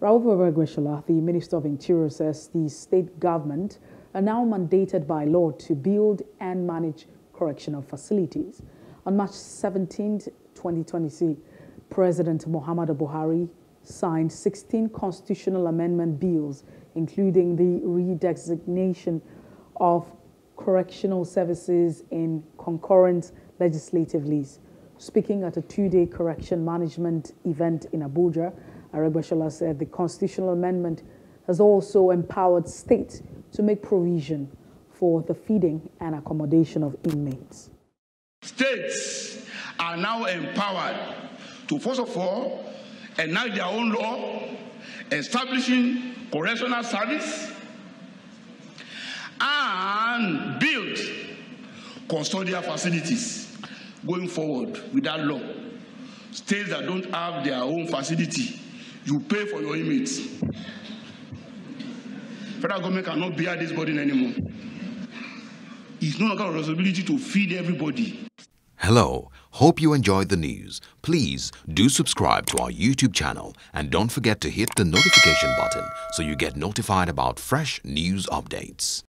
Rauf Aregbesola, the Minister of Interior, says the state government are now mandated by law to build and manage correctional facilities. On March 17, 2023, President Muhammadu Buhari signed 16 constitutional amendment bills, including the redesignation of correctional services in concurrent legislative list. Speaking at a two-day correction management event in Abuja, Aregbesola said the constitutional amendment has also empowered states to make provision for the feeding and accommodation of inmates. States are now empowered to, first of all, enact their own law, establishing correctional service, and build custodial facilities going forward with that law. States that don't have their own facility, you pay for your inmates. Federal government cannot bear this burden anymore. It's no longer a responsibility to feed everybody. Hello, hope you enjoyed the news. Please do subscribe to our YouTube channel and don't forget to hit the notification button so you get notified about fresh news updates.